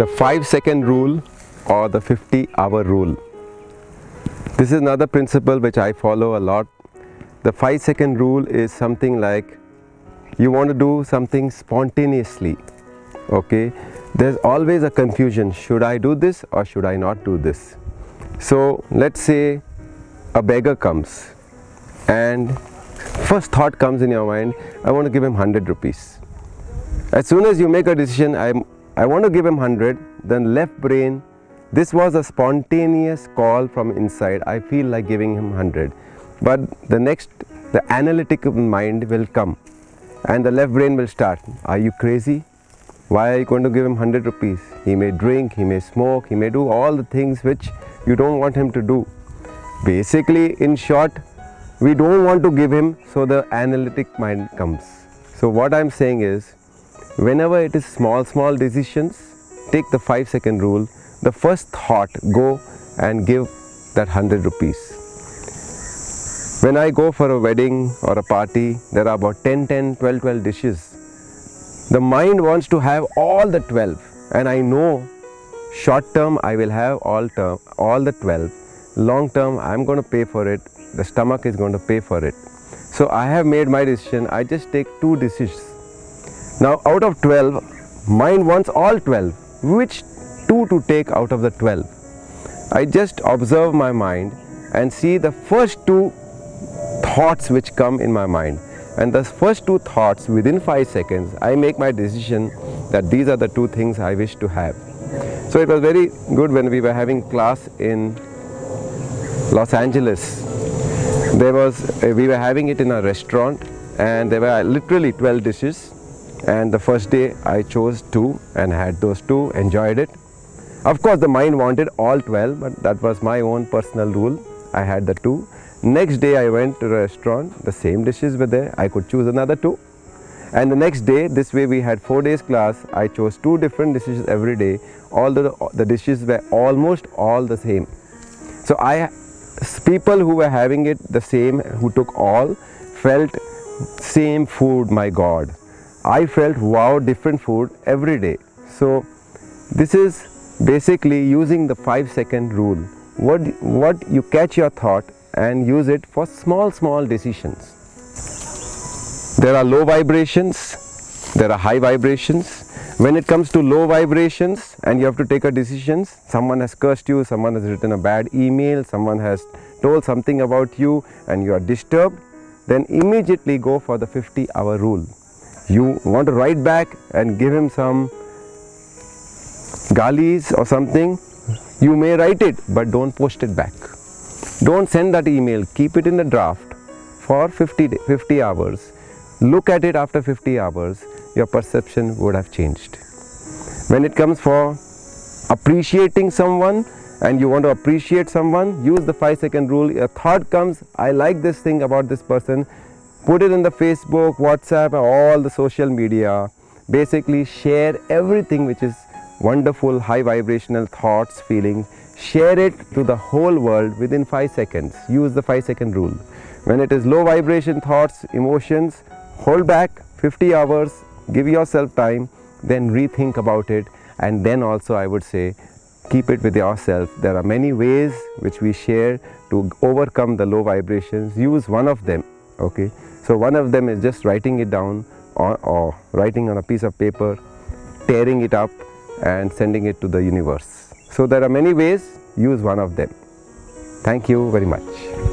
the 5 second rule or the 50 hour rule. This is another principle which I follow a lot. The 5 second rule is something like you want to do something spontaneously. Okay, there's always a confusion should I do this or should I not do this. So let's say a beggar comes and first thought comes in your mind I want to give him 100 rupees. As soon as you make a decision I'm I want to give him 100, then left brain, this was a spontaneous call from inside. I feel like giving him 100. But the next, the analytical mind will come and the left brain will start. Are you crazy? Why are you going to give him 100 rupees? He may drink, he may smoke, he may do all the things which you don't want him to do. Basically, in short, we don't want to give him, so the analytic mind comes. So, what I'm saying is, whenever it is small small decisions take the 5 second rule. The first thought go and give that 100 rupees. When i go for a wedding or a party there are about 10 10 12 12 dishes. The mind wants to have all the 12 and i know short term i will have all term all the 12 long term i'm going to pay for it. The stomach is going to pay for it. So i have made my decision. I just take two dishes now out of 12, mind wants all 12. Which 2 to take out of the 12? I just observe my mind and see the first two thoughts which come in my mind. And the first two thoughts within 5 seconds, I make my decision that these are the two things I wish to have. So it was very good when we were having class in Los Angeles. There was, we were having it in a restaurant and there were literally 12 dishes and the first day I chose two and had those two, enjoyed it. Of course the mind wanted all 12 but that was my own personal rule. I had the two. Next day I went to the restaurant, the same dishes were there, I could choose another two. And the next day, this way we had four days class, I chose two different dishes every day. The, the dishes were almost all the same. So I, people who were having it the same, who took all, felt same food, my God. I felt wow different food every day. So this is basically using the 5 second rule. What, what you catch your thought and use it for small small decisions. There are low vibrations, there are high vibrations. When it comes to low vibrations and you have to take a decision, someone has cursed you, someone has written a bad email, someone has told something about you and you are disturbed, then immediately go for the 50 hour rule you want to write back and give him some galis or something, you may write it, but don't post it back. Don't send that email, keep it in the draft for 50, 50 hours. Look at it after 50 hours, your perception would have changed. When it comes for appreciating someone and you want to appreciate someone, use the 5 second rule. A thought comes, I like this thing about this person, put it in the Facebook, WhatsApp, all the social media. Basically share everything which is wonderful, high vibrational thoughts, feelings. Share it to the whole world within 5 seconds. Use the 5 second rule. When it is low vibration thoughts, emotions, hold back 50 hours, give yourself time, then rethink about it and then also I would say keep it with yourself. There are many ways which we share to overcome the low vibrations. Use one of them. Okay. So one of them is just writing it down or, or writing on a piece of paper, tearing it up and sending it to the universe. So there are many ways, use one of them. Thank you very much.